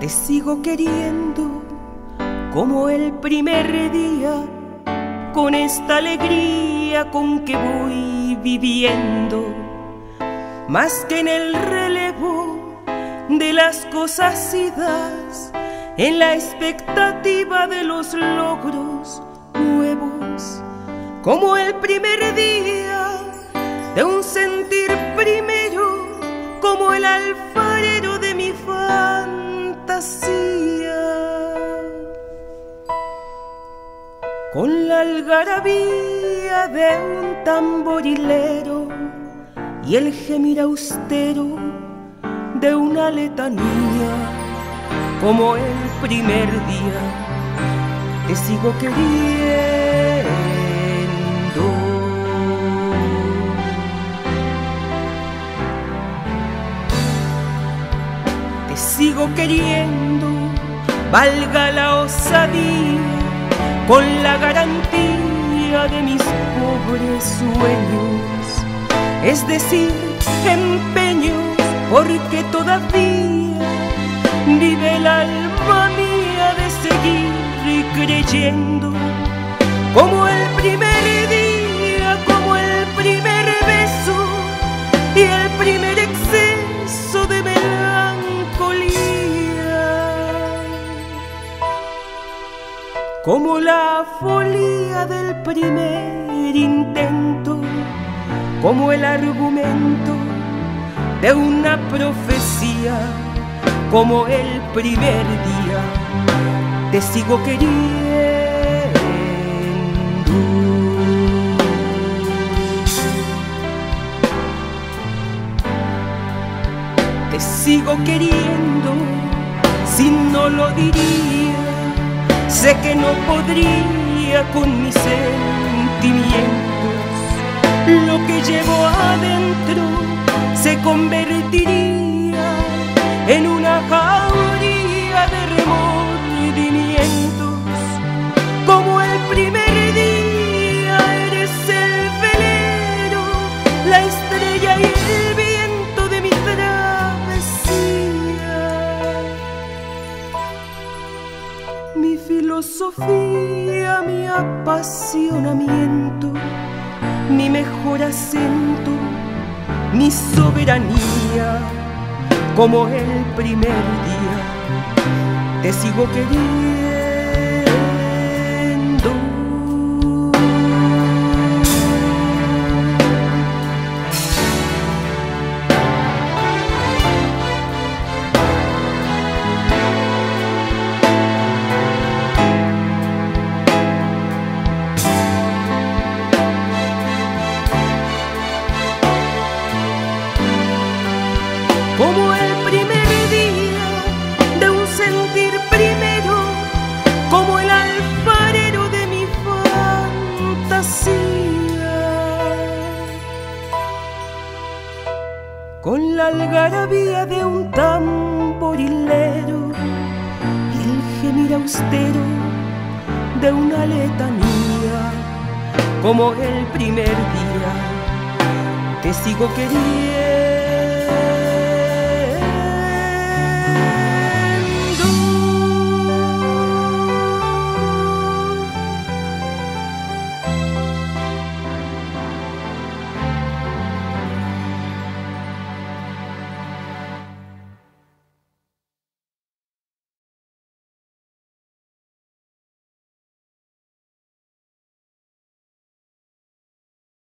te sigo queriendo como el primer día, con esta alegría con que voy viviendo, más que en el relevo de las cosas idas, en la expectativa de los logros nuevos, como el primer día de un sentir primero, como el alfarero de Con la algarabía de un tamborilero y el gemir austero de una letanía, como el primer día, te sigo queriendo. Sigo queriendo, valga la osadía, con la garantía de mis pobres sueños, es decir, empeños, porque todavía vive el alma mía de seguir creyendo, como el como la folía del primer intento, como el argumento de una profecía, como el primer día, te sigo queriendo. Te sigo queriendo, si no lo diría Sé que no podría con mis sentimientos. Lo que llevo adentro se convertiría en una jauría de remordimientos. Como el primer día eres el velero, la estrella y filosofía, mi apasionamiento, mi mejor acento, mi soberanía, como el primer día, te sigo queriendo. Con la algarabía de un tamborilero y el gemir austero de una letanía, como el primer día, te sigo queriendo.